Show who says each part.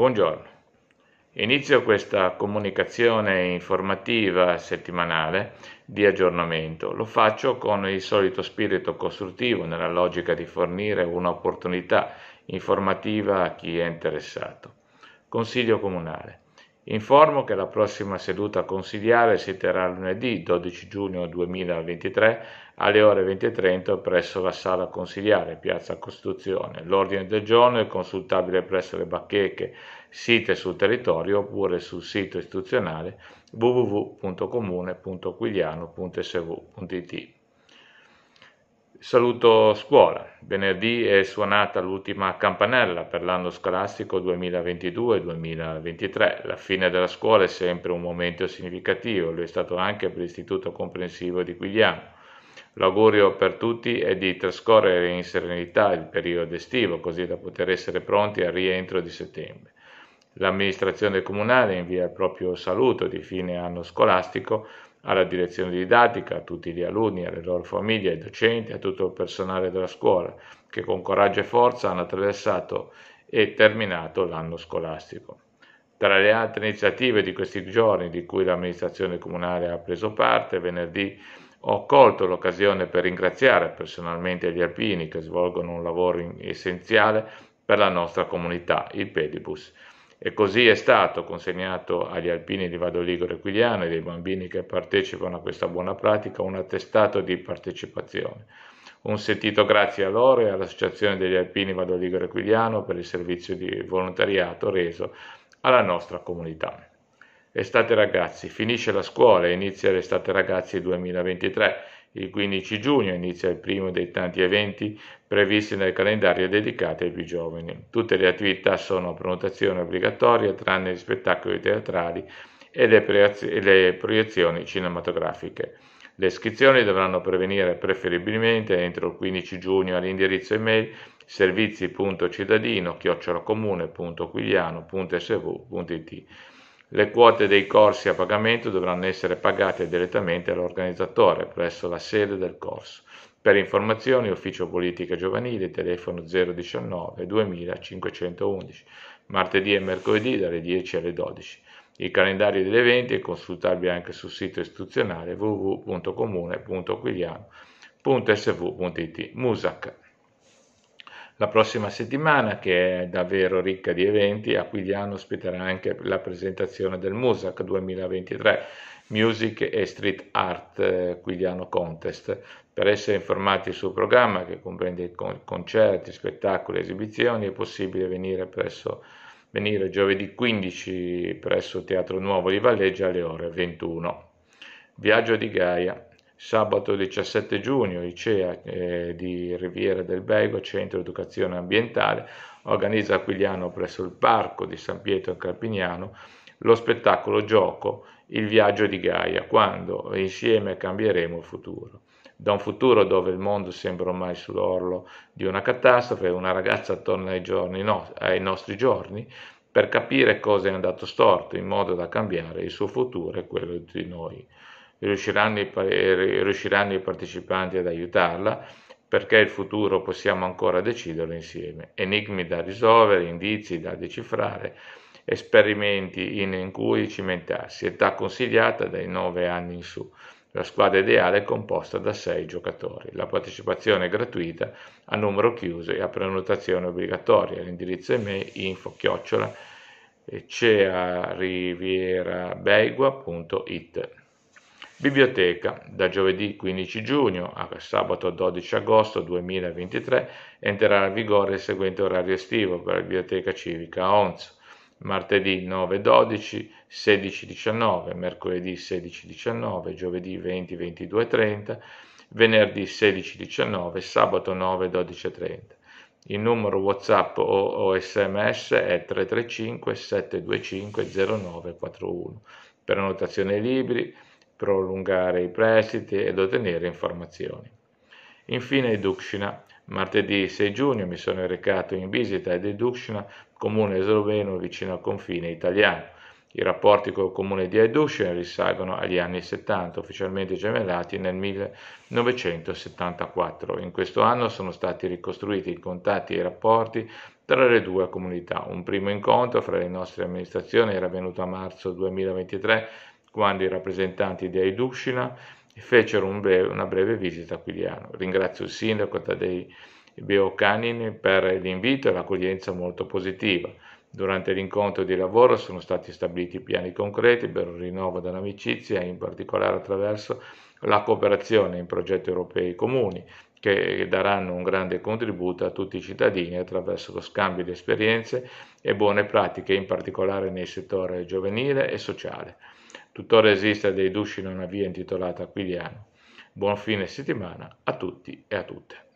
Speaker 1: Buongiorno. Inizio questa comunicazione informativa settimanale di aggiornamento. Lo faccio con il solito spirito costruttivo nella logica di fornire un'opportunità informativa a chi è interessato. Consiglio comunale. Informo che la prossima seduta consigliare si terrà lunedì 12 giugno 2023 alle ore 20.30 presso la sala consigliare, Piazza Costituzione. L'ordine del giorno è consultabile presso le bacheche site sul territorio oppure sul sito istituzionale www.comune.quigliano.sv.it. Saluto scuola. Venerdì è suonata l'ultima campanella per l'anno scolastico 2022-2023. La fine della scuola è sempre un momento significativo, lo è stato anche per l'Istituto Comprensivo di Quigliano. L'augurio per tutti è di trascorrere in serenità il periodo estivo, così da poter essere pronti al rientro di settembre. L'amministrazione comunale invia il proprio saluto di fine anno scolastico alla direzione didattica, a tutti gli alunni, alle loro famiglie, ai docenti, a tutto il personale della scuola che con coraggio e forza hanno attraversato e terminato l'anno scolastico. Tra le altre iniziative di questi giorni di cui l'amministrazione comunale ha preso parte, venerdì ho colto l'occasione per ringraziare personalmente gli alpini che svolgono un lavoro essenziale per la nostra comunità, il Pedibus e così è stato consegnato agli alpini di Ligure Quigliano e dei bambini che partecipano a questa buona pratica un attestato di partecipazione. Un sentito grazie a loro e all'Associazione degli Alpini Ligure Quigliano per il servizio di volontariato reso alla nostra comunità. Estate ragazzi, finisce la scuola e inizia l'estate ragazzi 2023 il 15 giugno inizia il primo dei tanti eventi previsti nel calendario dedicato ai più giovani. Tutte le attività sono a prenotazione obbligatoria tranne gli spettacoli teatrali e le, proiezioni cinematografiche. Le iscrizioni dovranno prevenire preferibilmente entro il 15 giugno all'indirizzo email servizi.cittadino-comune.quigliano.sv.it le quote dei corsi a pagamento dovranno essere pagate direttamente all'organizzatore presso la sede del corso. Per informazioni, Ufficio Politica Giovanile, telefono 019 2511, martedì e mercoledì dalle 10 alle 12. Il calendario degli eventi è consultabile anche sul sito istituzionale www.comune.quigliano.sv.it. Musac la prossima settimana, che è davvero ricca di eventi, a Quigliano ospiterà anche la presentazione del MUSAC 2023, Music e Street Art eh, Quigliano Contest. Per essere informati sul programma, che comprende concerti, spettacoli e esibizioni, è possibile venire, presso, venire giovedì 15 presso Teatro Nuovo di Valleggia alle ore 21. Viaggio di Gaia. Sabato 17 giugno il CEA eh, di Riviera del Bego, Centro Educazione Ambientale, organizza a Quigliano presso il Parco di San Pietro Carpignano lo spettacolo gioco Il viaggio di Gaia, quando insieme cambieremo il futuro. Da un futuro dove il mondo sembra ormai sull'orlo di una catastrofe, una ragazza torna ai, giorni, no, ai nostri giorni per capire cosa è andato storto in modo da cambiare il suo futuro e quello di noi riusciranno i, riusciranno i partecipanti ad aiutarla perché il futuro possiamo ancora deciderlo insieme. Enigmi da risolvere, indizi da decifrare, esperimenti in, cui cimentarsi, età consigliata dai 9 anni in su. La squadra ideale è composta da 6 giocatori. La partecipazione è gratuita, a numero chiuso e a prenotazione obbligatoria. L'indirizzo email info chiocciola cearivierabegua.it Biblioteca. Da giovedì 15 giugno a sabato 12 agosto 2023 entrerà in vigore il seguente orario estivo per la Biblioteca Civica a Onzo. Martedì 9-12, 16-19, mercoledì 16-19, giovedì 20-22-30, venerdì 16-19, sabato 9-12-30. Il numero WhatsApp o, o SMS è 335 725 0941. Per annotazione libri prolungare i prestiti ed ottenere informazioni. Infine Dukšina. Martedì 6 giugno mi sono recato in visita ad Edukšina, comune sloveno vicino al confine italiano. I rapporti col comune di Edukšina risalgono agli anni 70, ufficialmente gemellati nel 1974. In questo anno sono stati ricostruiti i contatti e i rapporti tra le due comunità. Un primo incontro fra le nostre amministrazioni era avvenuto a marzo 2023 quando i rappresentanti di Aidushina fecero un breve, una breve visita a Quigliano. Ringrazio il sindaco Tadei Beocanin per l'invito e l'accoglienza molto positiva. Durante l'incontro di lavoro sono stati stabiliti piani concreti per un rinnovo dell'amicizia, in particolare attraverso la cooperazione in progetti europei comuni, che daranno un grande contributo a tutti i cittadini attraverso lo scambio di esperienze e buone pratiche, in particolare nel settore giovanile e sociale. Tuttora esiste dei Dusci una via intitolata Aquiliano. Buon fine settimana a tutti e a tutte.